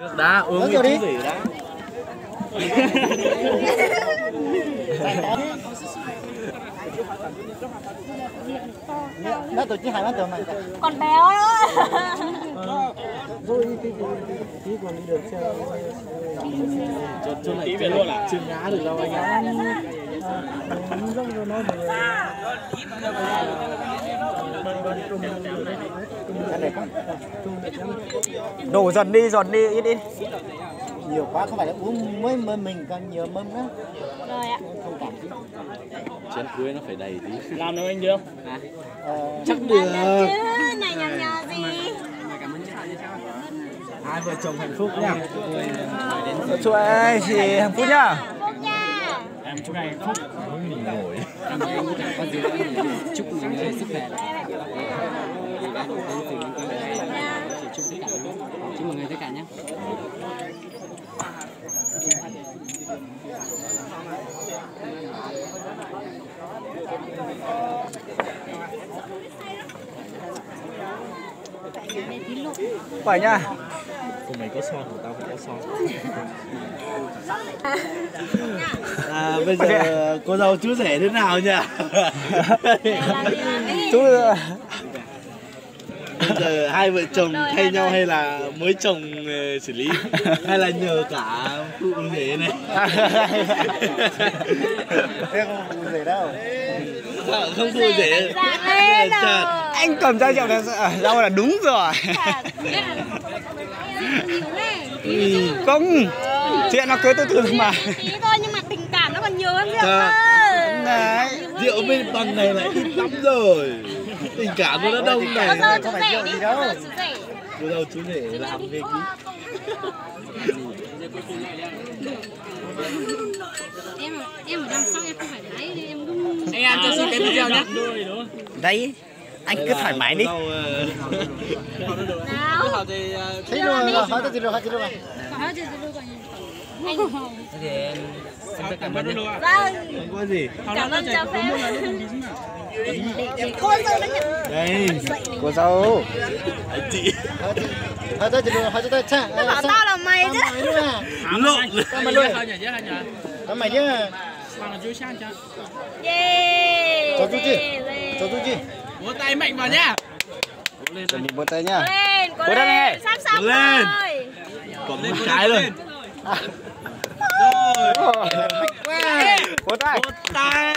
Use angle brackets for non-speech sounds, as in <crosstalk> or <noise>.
Nước đá uống đi. đá. <laughs> nó tổ chức hai bán tường này còn béo nữa Cho chú này tí về luôn à? Chưa ngá được đâu anh ạ. Đổ dần đi, dần đi, ít ít. Nhiều quá không phải là uống mới mới mình còn nhiều mâm đó rồi ạ. Không cảm gì Chén cuối nó phải đầy tí. làm được anh được ờ, Chắc được. này nhầm nhò gì? Hai vợ chồng hạnh phúc nha. Chúc anh chị hạnh phúc nhá. phúc nha. Em chúc anh phúc? Mình nổi. chúc mọi người sức khỏe. Chúc tất cả chúc mọi người tất cả nhé Phải nha. Của mày có son, của tao cũng có son. <laughs> À, bây giờ cô dâu chú rể thế nào nhỉ? <laughs> Chú <laughs> giờ hai vợ chồng thay nhau hay là mới chồng ờ, xử lý? <laughs> Hay là nhờ cả phụ rể này? <laughs> Thế không uống gì đâu. Không phụ rể anh cầm chai rượu này à, đâu là đúng rồi. Ui, Không. Chuyện nó cứ từ từ mà. tí thôi nhưng mà tình cảm nó còn nhiều hơn rượu Đấy. rượu bên bằng này là ít lắm rồi tình cảm nó đã đông này. Dâu chú không phải rể đi gì đâu. dâu chú rể. Cô dâu chú rể làm việc đi em em ở đằng sau em không phải lái nên em cũng anh em cho xin cái video nhé Đấy. Anh cứ thoải mái đi. Ờ, nào thấy luôn rồi hỏi tôi gì rồi hỏi tôi rồi có hết rồi rồi còn thì em xin tất cả mọi người. Vâng. Không có gì. Cảm ơn chào phép cô dâu đã nhận. Đây Cô dâu. anh chị. Hỏi tôi gì rồi hỏi tôi cha nó bảo tao là mày chứ. luôn lộn tao mày luôn. tao mày chứ bằng chú sang chưa yeah Cho chú chị. yeah, cho tôi chi vỗ tay mạnh vào nhá. Chuẩn bị vỗ tay nhá. lên lên. em. sắp sắp Lên. rồi. Còn một cái <laughs> rồi. Vỗ tay. tay